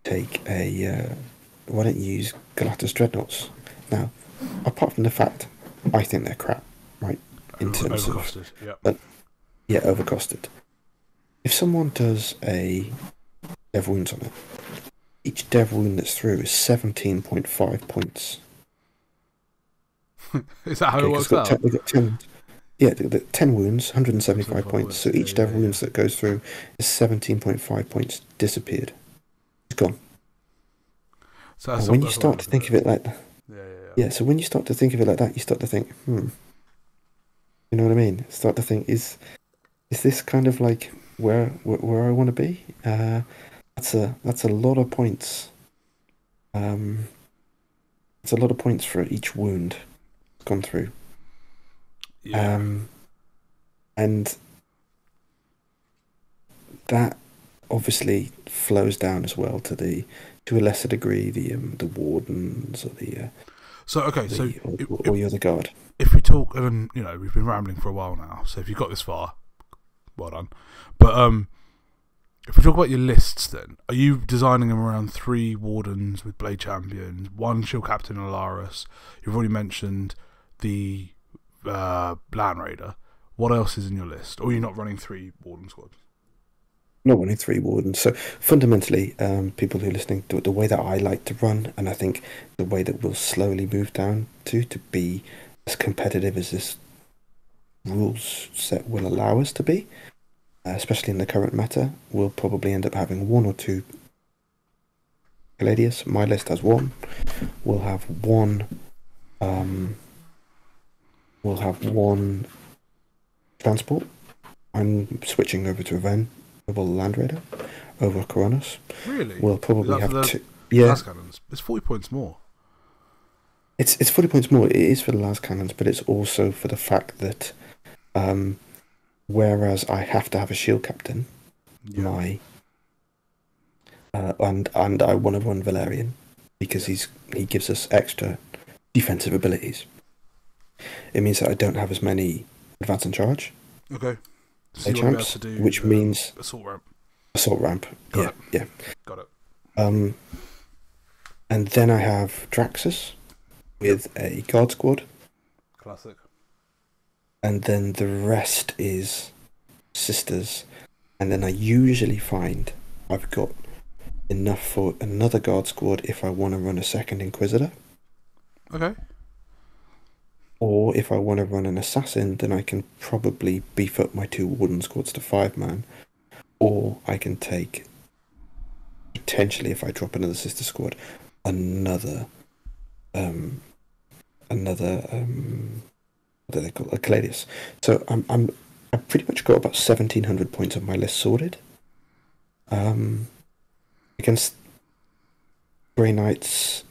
take a uh, why don't you use Galatus dreadnoughts? Now, apart from the fact I think they're crap, right? In terms of overcosted. Yep. yeah, overcosted. If someone does a dev wounds on it, each dev wound that's through is seventeen point five points. Is that how Okay, it works out? ten, we've got ten. Yeah, the, the ten wounds, 175 75 points. So each yeah, dev yeah, wounds that goes through is 17.5 points disappeared. It's gone. So when you start to think of it like that, at Yeah, yeah, yeah. Yeah, so when you start to think of it like that, you start to think, hmm. You know what I mean? Start to think, is is this kind of like where where, where I want to be? Uh, that's a that's a lot of points. Um, it's a lot of points for each wound gone through. Yeah. Um, and that obviously flows down as well to the to a lesser degree the um, the wardens or the, uh, so okay, the so or, if, or the guard. if we talk, and you know, we've been rambling for a while now. So if you got this far, well done. But um, if we talk about your lists, then are you designing them around three wardens with blade champions, one shield captain Alaris? You've already mentioned the uh, land raider. What else is in your list? Or are you not running three warden squads? Not running three wardens. So fundamentally, um, people who are listening, the, the way that I like to run, and I think the way that we'll slowly move down to to be as competitive as this rules set will allow us to be, uh, especially in the current matter, we'll probably end up having one or two. Caladius, my list has one. We'll have one. Um, we'll have one transport. I'm switching over to a Ven Rebel Land Raider over Coronus. Really? We'll probably have the two. Yeah, Las cannons. It's forty points more. it's it's forty points more. It is for the lascannons, but it's also for the fact that, um, whereas I have to have a shield captain, Yeah. my, uh, and and I want to run Valerian because he's he gives us extra defensive abilities. It means that I don't have as many advance and charge Okay. So Blade you won't be able champs, to do which um, means assault ramp. assault ramp. Got yeah, it. yeah. Got it. Um, and then I have Draxus with a guard squad, Classic. and then the rest is sisters. And then I usually find I've got enough for another guard squad if I want to run a second Inquisitor, Okay. Or if I want to run an assassin, then I can probably beef up my two warden squads to five man, or I can take potentially if I drop another sister squad, another um another um what do they call it? a Caladius. So I'm I'm I've pretty much got about seventeen hundred points on my list sorted. Um against Grey Knights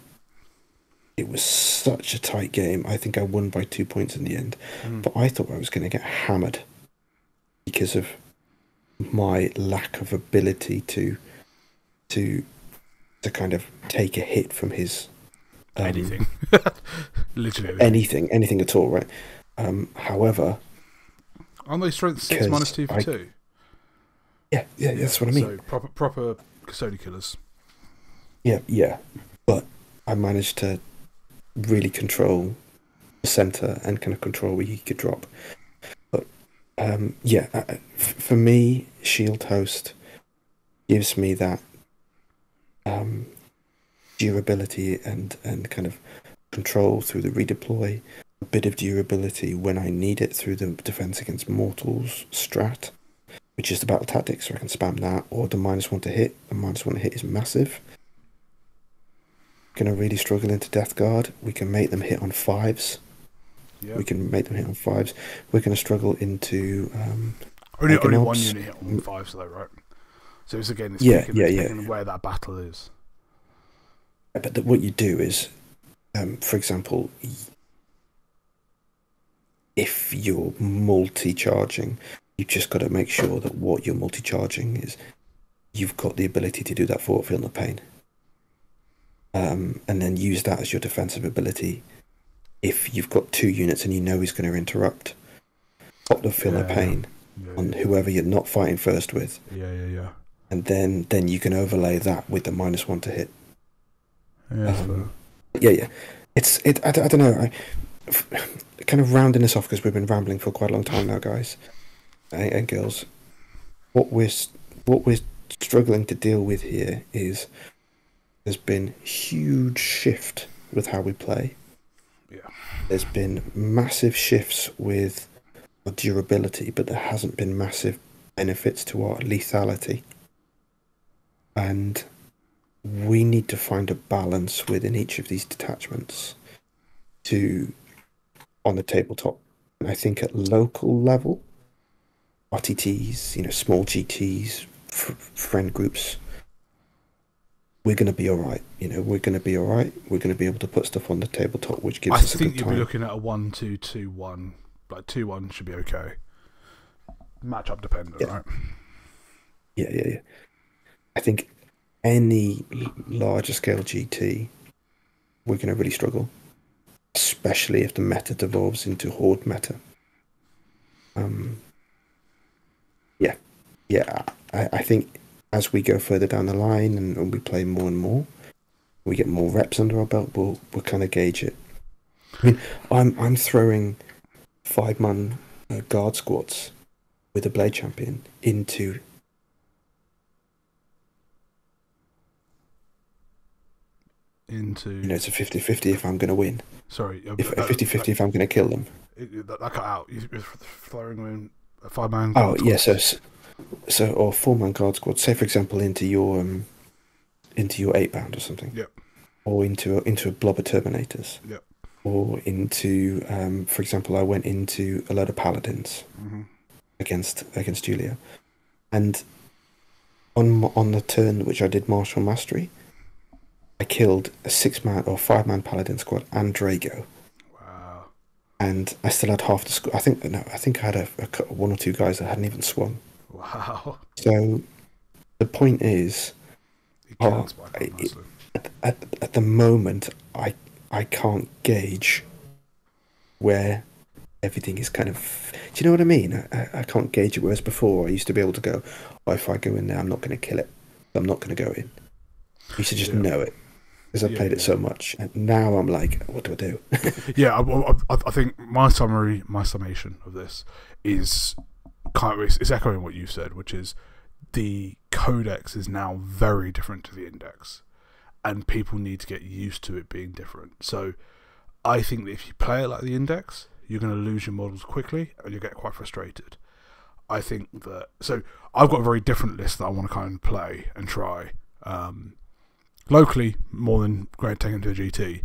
it was such a tight game. I think I won by two points in the end. Mm. But I thought I was going to get hammered because of my lack of ability to to to kind of take a hit from his um, anything. Literally anything. anything, at all, right? Um, however, Aren't they strength six minus two for I- two? Yeah, yeah, that's what I mean. So proper proper custody killers. Yeah, yeah. But I managed to really control the center and kind of control where he could drop. But um, yeah, uh, for me, Shield Host gives me that um, durability and and kind of control through the redeploy, a bit of durability when I need it through the defense against mortals strat, which is the battle tactics, so I can spam that, or the minus one to hit. The minus one to hit is massive. Gonna really struggle into Death Guard. We can make them hit on fives. Yeah. We can make them hit on fives. We're gonna struggle into um, only only one unit hit on fives though, right? So it's again, it's Yeah, picking, yeah, yeah. where that battle is. But the, what you do is, um, for example, if you're multi-charging, you've just got to make sure that what you're multi-charging is, you've got the ability to do that for feel no pain, um, and then use that as your defensive ability. If you've got two units and you know he's going to interrupt, pop the feel Yeah. pain Yeah, on yeah, whoever you're not fighting first with, yeah, yeah, yeah. and then then you can overlay that with the minus one to hit. Yeah, Um, yeah, yeah. It's it. I, don't- I don't know. I, f- kind of rounding this off because we've been rambling for quite a long time now, guys and, and girls. What we're what we're struggling to deal with here is there's been huge shift with how we play. Yeah. There's been massive shifts with our durability, but there hasn't been massive benefits to our lethality. And we need to find a balance within each of these detachments to on the tabletop. And I think at local level, RTTs, you know, small GTs, f- friend groups, we're going to be all right. You know, we're going to be all right. We're going to be able to put stuff on the tabletop, which gives I us a think you'll be looking at a one two two one, like two one should be okay. Matchup dependent, Yeah. right? Yeah, yeah, yeah. I think any larger scale GT, we're going to really struggle, especially if the meta devolves into horde meta. Um, yeah, yeah. I, I think as we go further down the line and, and we play more and more, we get more reps under our belt. We'll we'll kind of gauge it. I mean, I'm I'm throwing five man uh, guard squads with a blade champion into Into you know, it's a 50-50 if I'm going to win. sorry, uh, If a that- 50-50 if I'm going to kill them. that, that, that cut out. You- You're throwing in a five man. Oh, yeah, so, so or four-man guard squad. Say, for example, into your um, into your eight-bound or something. Yep. Or into a, into a blob of Terminators. Yep. Or into, um, for example, I went into a load of Paladins hmm against against Julia, and on on the turn which I did martial mastery, I killed a six-man or five-man Paladin squad and Draigo. Wow. and I still had half the squad. I think no, I think I had a, a one or two guys that hadn't even swung. Wow. So the point is, Oh, counts by it- nicely. at, at, at the moment, I I can't gauge where everything is kind of. Do you know what I mean? I, I- can't gauge it. Whereas before, I used to be able to go, oh, if I go in there, I'm not going to kill it. I'm not going to go in. I used to just Yeah. know it because I Yeah, played it yeah. so much. And now I'm like, what do I do? yeah, I, I, I think my summary, my summation of this is it's, echoing what you said, which is the codex is now very different to the index, and people need to get used to it being different. So, I think that if you play it like the index, you're going to lose your models quickly, and you get quite frustrated. I think that so I've got a very different list that I want to kind of play and try um, locally more than going taking to a GT.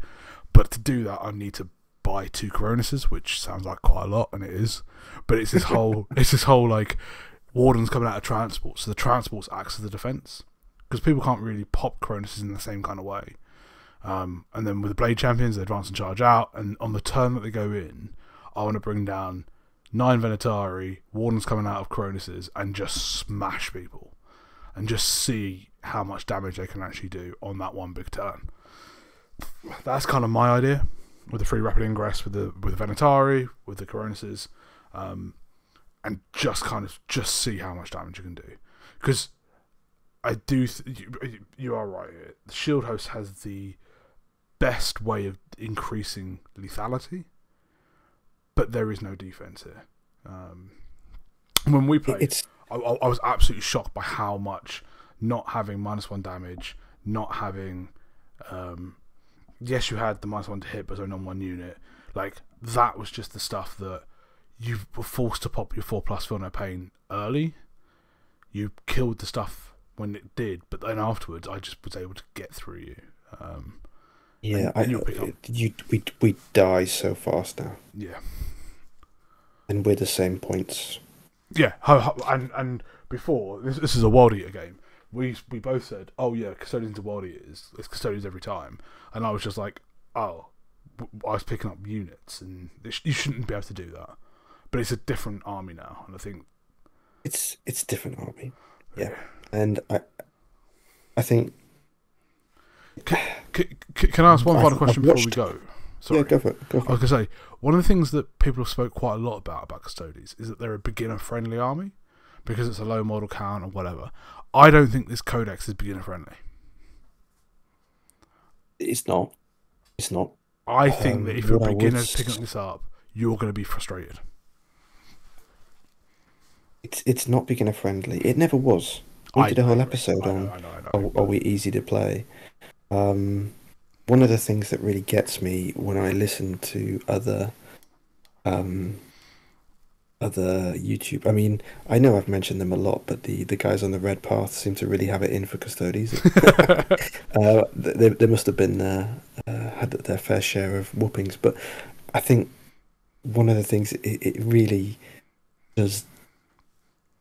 But to do that, I need to buy two Coronuses, which sounds like quite a lot, and it is. But it's this whole, it's this whole like wardens coming out of transport, so the transports acts as the defense because people can't really pop Coronuses in the same kind of way. Um, and then with the Blade Champions, they advance and charge out, and on the turn that they go in, I want to bring down nine Venatari, wardens coming out of Coronuses, and just smash people, and just see how much damage they can actually do on that one big turn that's kind of my idea with the free rapid ingress with the with the Venatari, with the Coronuses, um, and just kind of just see how much damage you can do. because I do. Th- you, you are right. The shield host has the best way of increasing lethality, but there is no defense here. Um, when we played, It's I, I I was absolutely shocked by how much not having minus one damage, not having. Um, yes, you had the minus one to hit, but only on one unit. Like that was just the stuff that you were forced to pop your four plus feel no pain early. You killed the stuff when it did, but then afterwards, I just was able to get through you. Um, yeah. I, you'll pick up. you we we die so fast now, yeah, and we're the same points. yeah, and and before this, this is a world eater game. We we both said, oh yeah, custodians are world eaters. It's custodians every time, and I was just like, oh, I was picking up units, and sh- you shouldn't be able to do that. But it's a different army now, and I think It's it's a different army. Yeah, and I I think C- c- can I ask one final question I've before we go? Sorry. yeah, go for it. Go I for was going to say, one of the things that people have spoke quite a lot about about Custodes is that they're a beginner friendly army because it's a low model count or whatever. I don't think this codex is beginner friendly. It's not. It's not. I think that Um, if you're a I would beginner picking this up, you're going to be frustrated. It's it's not beginner friendly. It never was. We I did a whole episode I on know, I know, know. are, are we easy to play? Um, one of the things that really gets me when I listen to other um, other YouTube. I mean, I know I've mentioned them a lot, but the, the guys on the Red Path seem to really have it in for Custodes. uh, they, they must have been uh, uh, had their fair share of whoopings, but I think one of the things it, it really does.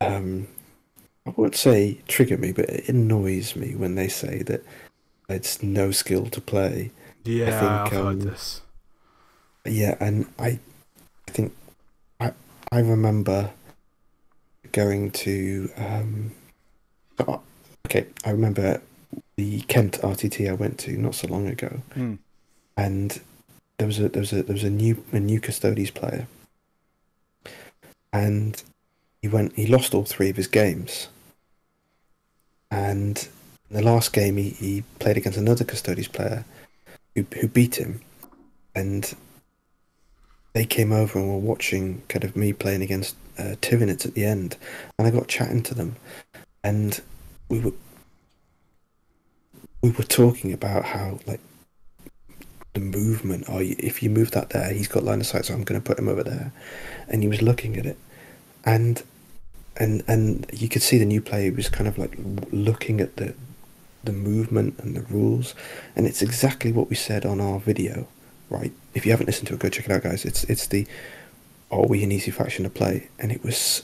Um, I would say trigger me, but it annoys me when they say that it's no skill to play. yeah, think, I've heard um, this. Yeah, and I, I think I remember going to um, oh, okay, I remember the Kent RTT I went to not so long ago, Hmm. and there was a there was a there was a new a new Custodes player, and he went he lost all three of his games, and in the last game he, he played against another Custodes player, who who beat him, and they came over and were watching kind of me playing against uh, Tyranids at the end, and I got chatting to them, and we were we were talking about how like the movement. Oh, if you move that there, he's got line of sight, so I'm going to put him over there, and he was looking at it, and and and you could see the new player was kind of like looking at the the movement and the rules, and it's exactly what we said on our video right? If you haven't listened to it, go check it out, guys. It's it's the are we an easy faction to play? And it was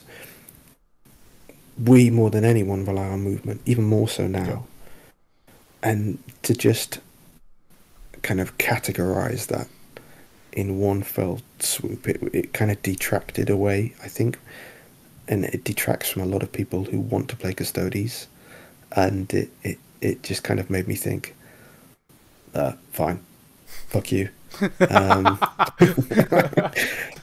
we more than anyone rely on movement, even more so now. Yeah. And to just kind of categorize that in one fell swoop, it it kind of detracted away, I think, and it detracts from a lot of people who want to play Custodes, and it it, it just kind of made me think, uh, fine, fuck you. Um,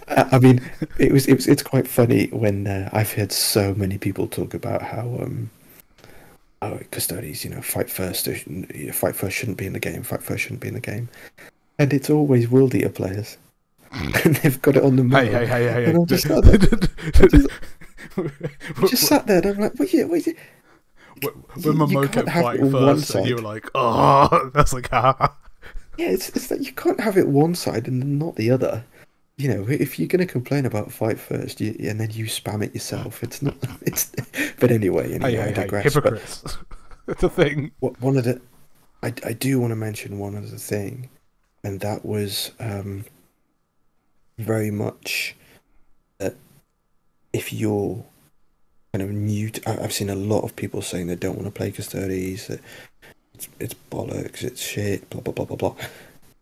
I mean, it was it was it's quite funny when uh, I've heard so many people talk about how um, oh Custodes, you know, fight first, shouldn't- fight first shouldn't be in the game, fight first shouldn't be in the game, and it's always World Eater players, and they've got it on the Hey, map. hey, hey, hey, And hey. Just sat there, I just sat there and I'm like, wait, yeah, wait, yeah. when you can't have fight it first, and you were like, oh, that's like, ah. Yeah, it's, it's that you can't have it one side and not the other. You know, if you're going to complain about fight first, you, and then you spam it yourself, it's not. It's. But anyway, anyway, Hey, I hey, digress. But hypocrites. it's a thing. one of the, I, I do want to mention one other thing, and that was um, very much that if you're kind of new, to, I've seen a lot of people saying they don't want to play Custodes that it's it's bollocks, it's shit, blah blah blah blah blah.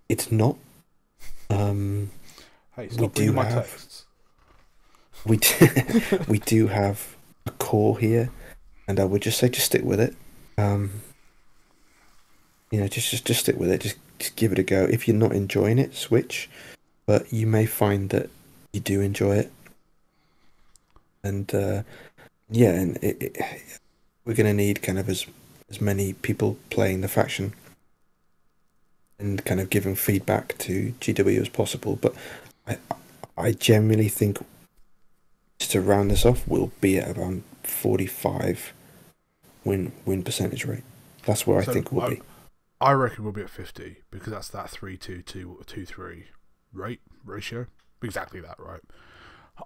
It's not. Um, Hey, stop do have- texts. we do, we do have a core here, and I would just say just stick with it. Um, you know, just just just stick with it. Just just give it a go. If you're not enjoying it, switch. But you may find that you do enjoy it, and uh, yeah, and it, it, we're going to need kind of as as many people playing the faction and kind of giving feedback to GW as possible. But I I generally think just to round this off, we'll be at around forty five win win percentage rate. That's where I think we'll I- be. I reckon we'll be at 50 because that's that 3 2 2 2 3 rate ratio. Exactly that, right?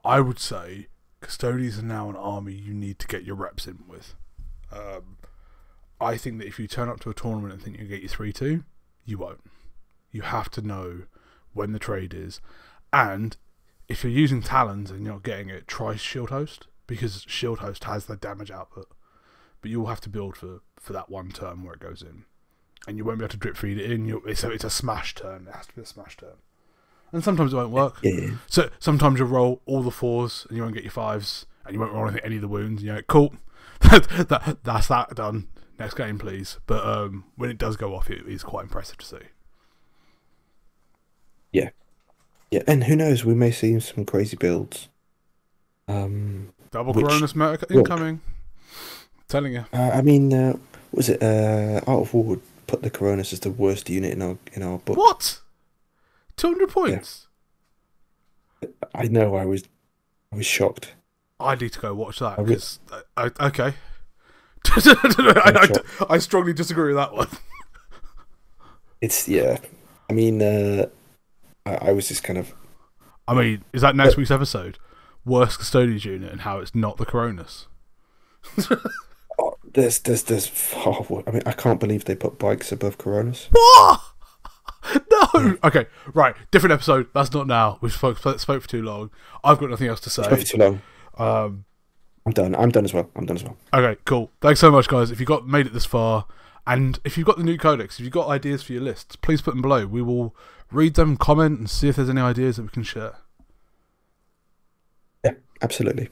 I would say custodians are now an army you need to get your reps in with. Um, I think that if you turn up to a tournament and think you get your 3 2, you won't. You have to know when the trade is. And if you're using Talons and you're not getting it, try Shield Host because Shield Host has the damage output. But you'll have to build for, for that one turn where it goes in and you won't be able to drip feed it in. You it's a, it's a smash turn. It has to be a smash turn, and sometimes it won't work. Yeah. So sometimes you'll roll all the fours and you won't get your fives, and you won't roll any of the wounds. You know, cool. that, that that's that done. Next game, please. But um, when it does go off, it is quite impressive to see. Yeah, yeah, and who knows? We may see some crazy builds. Um, Double Which- Coronus meta look. incoming. telling you. uh, I mean, uh, was it uh, Art of War would put the Coronus as the worst unit in our in our book. What? Two hundred points. I know. I was, I was shocked. I need to go watch that because I, okay. I, I. I strongly disagree with that one. It's yeah. I mean, uh, I, I was just kind of I mean, is that next week's episode? Worst custodians unit and how it's not the Coronus. oh, there's there's there's. Oh, I mean, I can't believe they put bikes above Coronus. What? No. Okay, right. Different episode. That's not now. We've spoke, spoke for too long. I've got nothing else to Spoke for say. too long. Um, I'm done. I'm done as well. I'm done as well. okay, cool. Thanks so much, guys. If you got made it this far, and if you've got the new codex, if you've got ideas for your lists, please put them below. We will read them, comment, and see if there's any ideas that we can share. Yeah, absolutely.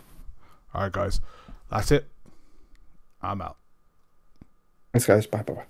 All right, guys. That's it. I'm out. Thanks, guys. Bye bye. bye.